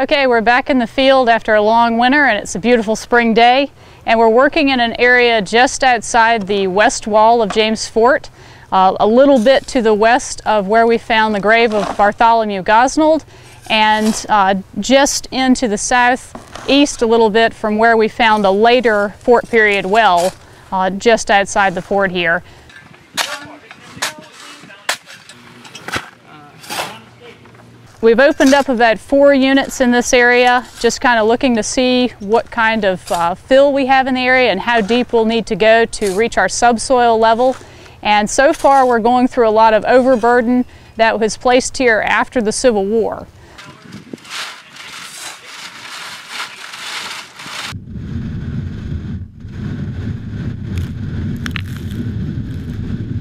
Okay, we're back in the field after a long winter and it's a beautiful spring day. And we're working in an area just outside the west wall of James Fort, uh, a little bit to the west of where we found the grave of Bartholomew Gosnold, and uh, just into the southeast a little bit from where we found a later fort period well uh, just outside the fort here. We've opened up about four units in this area, just kind of looking to see what kind of uh, fill we have in the area and how deep we'll need to go to reach our subsoil level. And so far we're going through a lot of overburden that was placed here after the Civil War.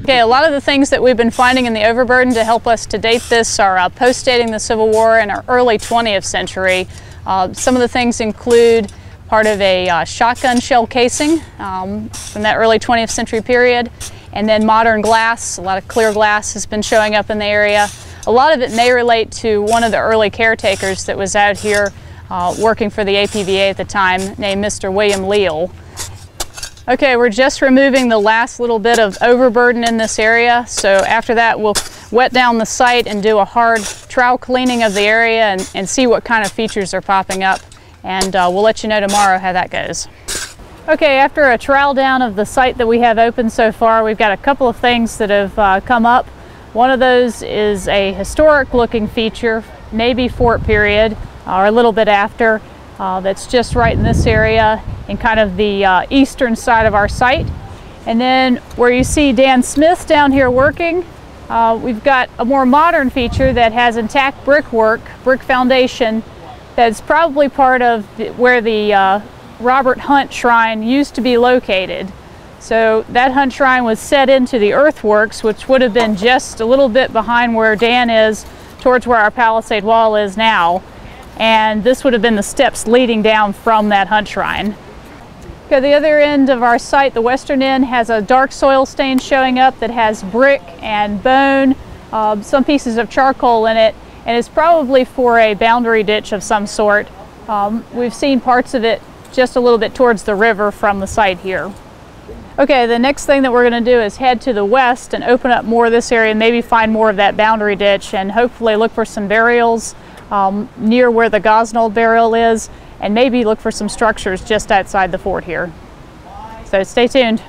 Okay, a lot of the things that we've been finding in the overburden to help us to date this are uh, post-dating the Civil War and our early 20th century. Uh, some of the things include part of a uh, shotgun shell casing um, from that early 20th century period, and then modern glass. A lot of clear glass has been showing up in the area. A lot of it may relate to one of the early caretakers that was out here uh, working for the APVA at the time named Mr. William Leal. Okay, we're just removing the last little bit of overburden in this area. So after that, we'll wet down the site and do a hard trowel cleaning of the area and, and see what kind of features are popping up. And uh, we'll let you know tomorrow how that goes. Okay, after a trowel down of the site that we have open so far, we've got a couple of things that have uh, come up. One of those is a historic looking feature, maybe fort period, or a little bit after, uh, that's just right in this area in kind of the uh, eastern side of our site. And then where you see Dan Smith down here working, uh, we've got a more modern feature that has intact brickwork, brick foundation, that's probably part of the, where the uh, Robert Hunt Shrine used to be located. So that Hunt Shrine was set into the earthworks, which would have been just a little bit behind where Dan is, towards where our palisade wall is now. And this would have been the steps leading down from that Hunt Shrine. Okay, the other end of our site, the western end, has a dark soil stain showing up that has brick and bone, uh, some pieces of charcoal in it, and it's probably for a boundary ditch of some sort. Um, we've seen parts of it just a little bit towards the river from the site here. Okay, the next thing that we're going to do is head to the west and open up more of this area and maybe find more of that boundary ditch and hopefully look for some burials um, near where the Gosnold burial is and maybe look for some structures just outside the fort here. So stay tuned.